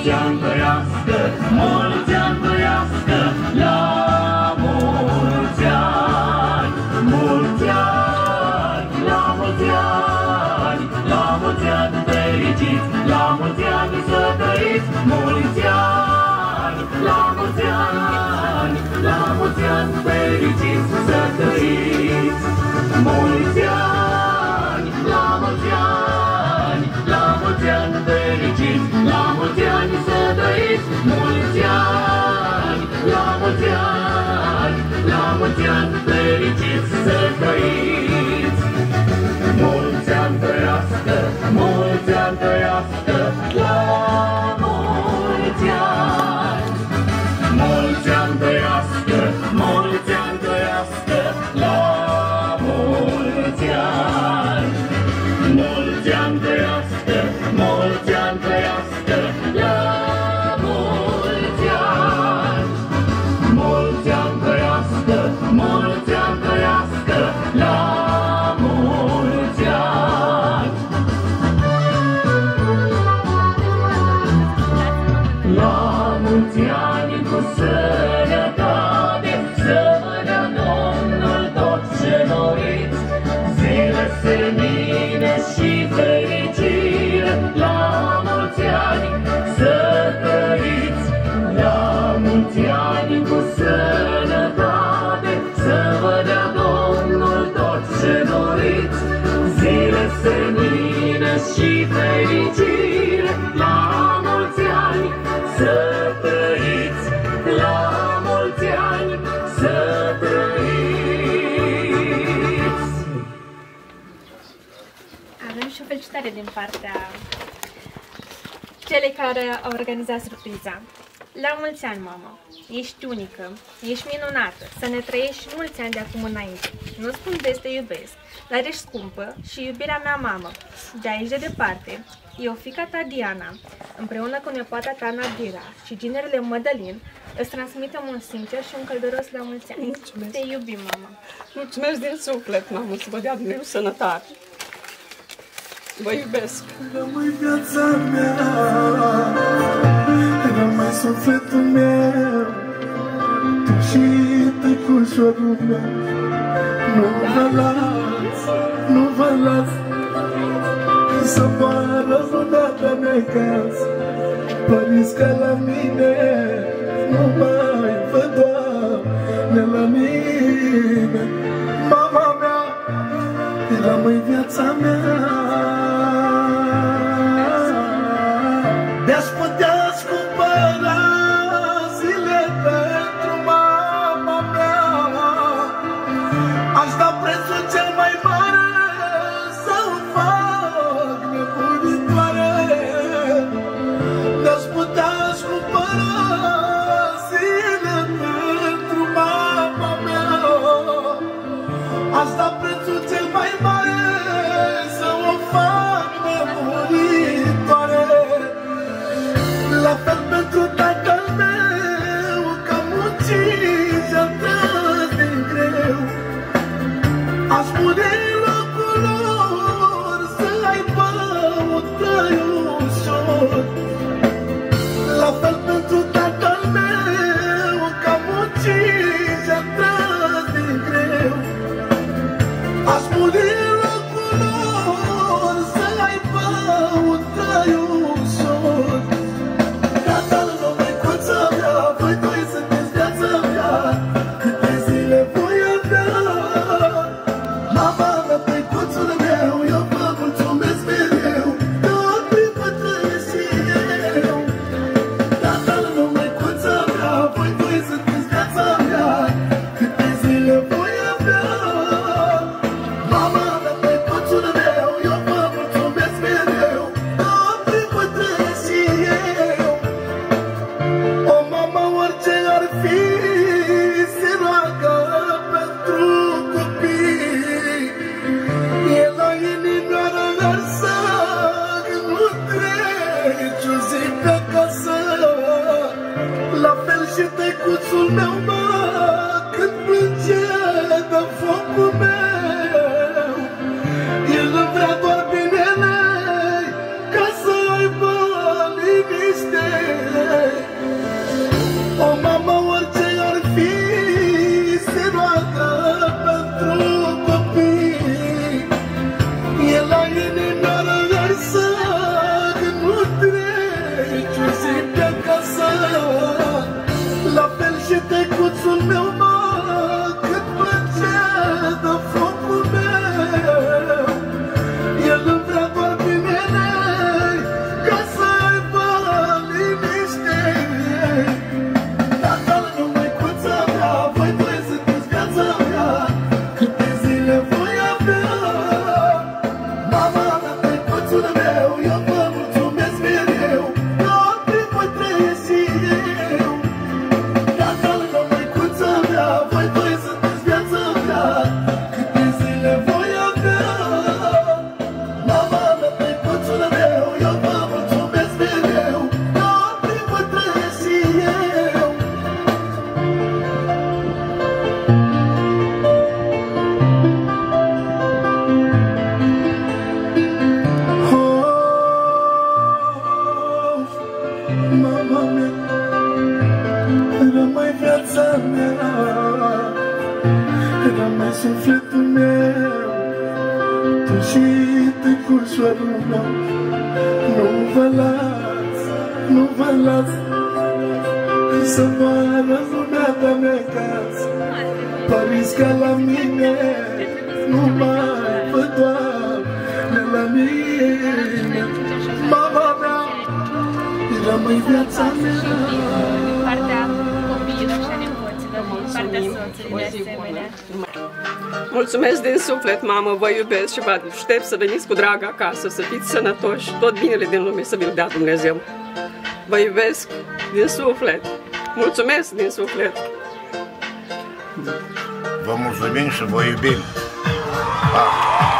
mulți ani trăiască, mulți ani trăiască, la mulți ani, mulți ani, la mulți ani, la mulți ani. parte din partea celei care au organizat surpriza. La mulți ani, mamă! Ești unică, ești minunată, să ne trăiești mulți ani de acum înainte. Nu spun de te iubesc, dar ești scumpă și iubirea mea mamă. De aici de departe, eu, fica ta Diana, împreună cu nepoata ta Nadira și ginerele Mădălin, îți transmitem un sincer și un călduros la mulți ani. Mulțumesc. Te iubim, mama! Mulțumesc din suflet, mamă, să vă dea Dumnezeu sănătate! Vă iubesc! Rămâi viața mea, rămâi sufletul meu, tu și tăcușorul meu. Nu da. vă las, nu vă las, să pară lunea de necaz, Paris ca la mine, Hallelujah. Viața mea Rămâi sufletul meu Tu și tăcușorul meu. Nu vă las, nu vă las Să moară lumea de mea casă Paris ca la mine. Nu mai văd doamne la mine. Mama mea Rămâi viața mea. Din partea copiilor și a nepoților, din partea soțului de asemenea. Mulțumesc din suflet, mamă, vă iubesc și vă aștept să veniți cu drag acasă, să fiți sănătoși, tot binele din lume să vi-l dea Dumnezeu. Vă iubesc din suflet. Mulțumesc din suflet. Vă mulțumim și vă iubim. Pa!